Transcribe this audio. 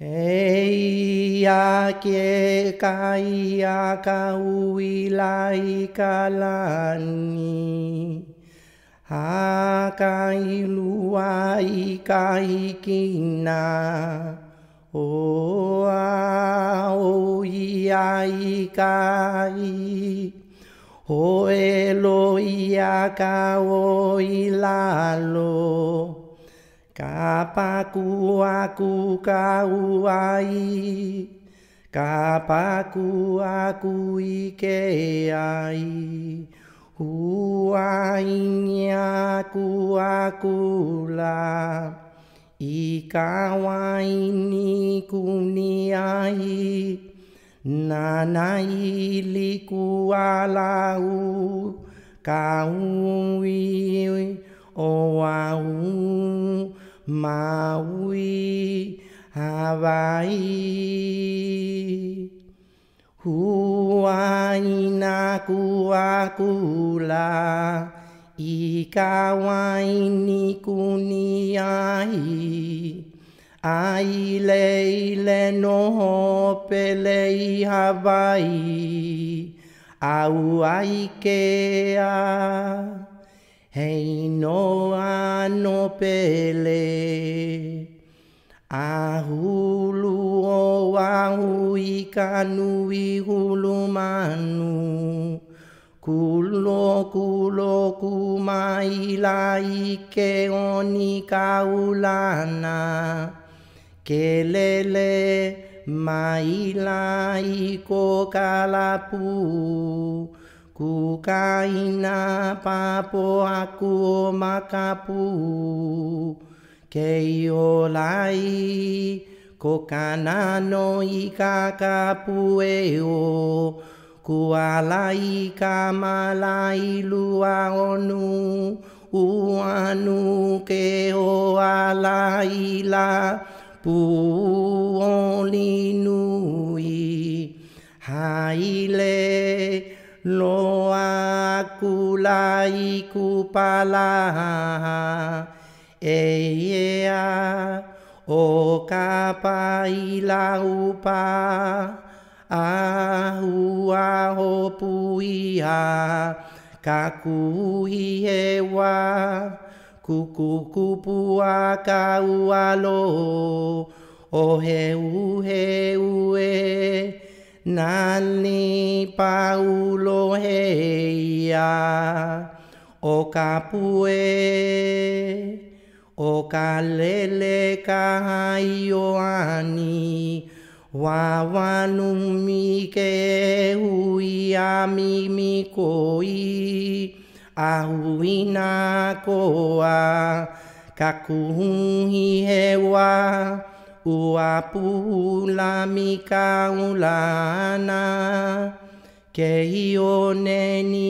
E ia ke ka ia ka ui lai ka lani. A ka ilua i ka ikina. O a o ia i ka i. Kapakua kukauai, kapakua kuikeai, huaina kuakula, ikawaini kuniai, nanai likualau, kauiui oau, maui Hawaii. Huaina kua kula i ka waini kuni ai. Leile no pele i Hawaii. Au ai ke a. No pele. A hulu o ahu i ka nui hulu manu. Kulo kulo kumaila i ke oni ka ulana Ke lele maila i ko kalapu Kukaina papo aku makapu. Ke o lai ko kanano i ka kapu e o. Kua lai ka malai lua onu Uanu ke o alai la Pu loa kulai kupala e ea o ka paila upa a hua hopu ia ka kuhi he wa kuku kupua ka ualo o he uhe ue Nani paulo heia pue o ka lele ka hai o ani wa wanu mi ke hui a mi mi koi a hui na koa ka kuhi he wa Ke io ne ni.